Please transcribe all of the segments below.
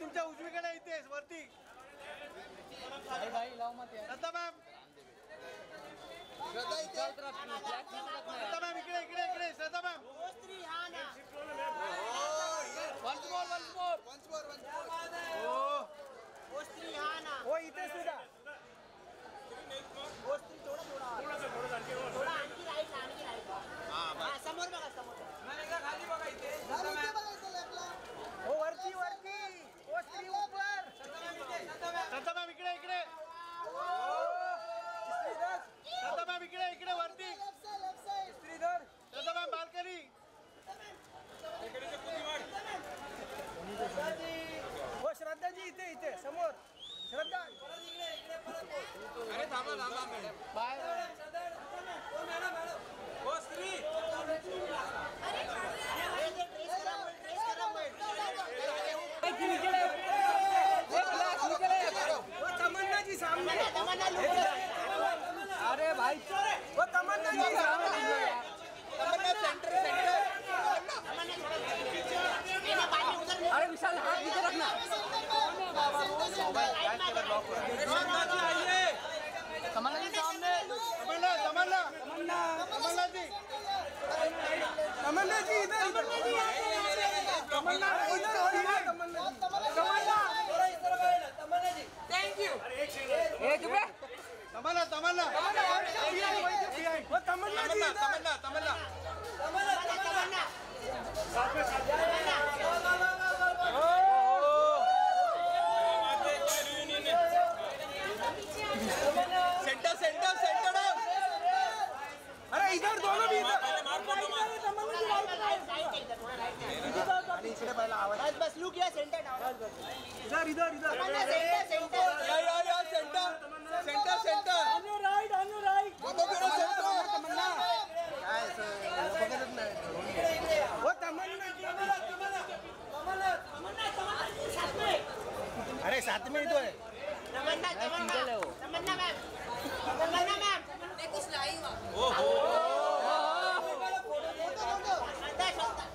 तुमच्या उजवीकडे इथे वरती. श्रद्धा मॅम. श्रद्धा मॅम इकडे इकडे इकडे. श्रद्धा मॅम. हो इथे सुद्धा. अरे विशाल हाथ नीचे रखना तमन्ना जी सामने। तमन्ना तमन्ना तमन्ना जी तमन्ना जी इधर तमन्ना इधर तमन्ना जी ए चुप रे तमन्ना तमन्ना वो तमन्ना जी इधर तमन्ना सेंटर सेंटर सेंटर अरे इधर दोनों भी इधर। बस बस लुक या सेंटर इधर इधर इधर centre centre on your right on your right Tamanna वो तमन्ना अरे साथ में ही तो है तमन्ना तमन्ना तमन्ना मैम तमन्ना मैम मैं कुछ लाई हूँ श्रद्धा श्रद्धा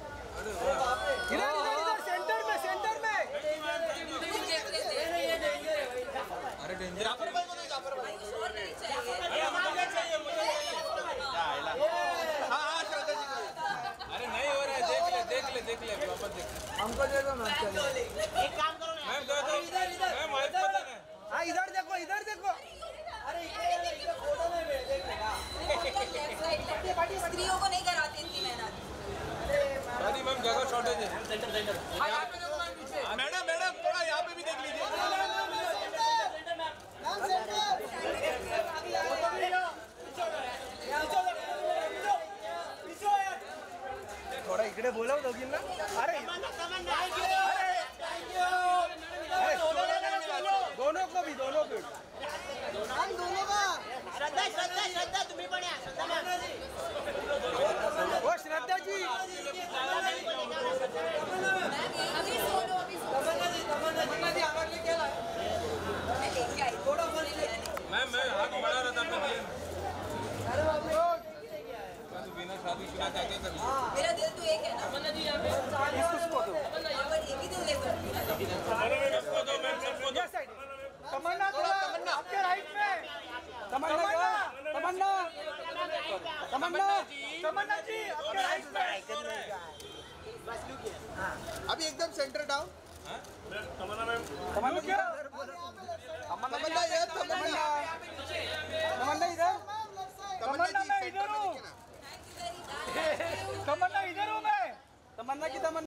इधर इधर इधर सेंटर में सेंटर में जाफ़र भाई को दे जाफ़र भाई हाँ हाँ श्रद्धा जी अरे नहीं हो रहा है देख ले देख ले देख ले वापस देख हमको दे दो चलो एक काम करो मैम दो दो मैम माइक पता है हाँ इधर देखो इधर देखो स्त्रियों को नहीं कराती इनकी मेहनत दादी मैम जगह शॉर्टेज है सेंटर सेंटर मैडम मैडम थोड़ा यहाँ पे भी देख लीजिए इकडे बोलव दोघींना. अरे. तमन्ना अरे दोनों को भी दोनों को श्रद्धा श्रद्धा श्रद्धा तुम्ही पण या श्रद्धा वो श्रद्धा जी. अभी सोलो अभी सोलो मैं लेके आई थोड़ा मैम मैं हाथ बढ़ा रहा था मैं तो बिना शादी शुदा क्या क्या कर लिया मेरा दिल तो एक है ना मन्ना जी यहाँ पे यहाँ पर एक ही दिल लेकर इसको दो मैम इसको दो ये साइड तमन्ना थोड़ा आपके राइट में तमन्ना तमन्ना तमन्ना तमन्ना जी आपके राइट में अभी एकदम सेंटर डाउन तमन्ना क्या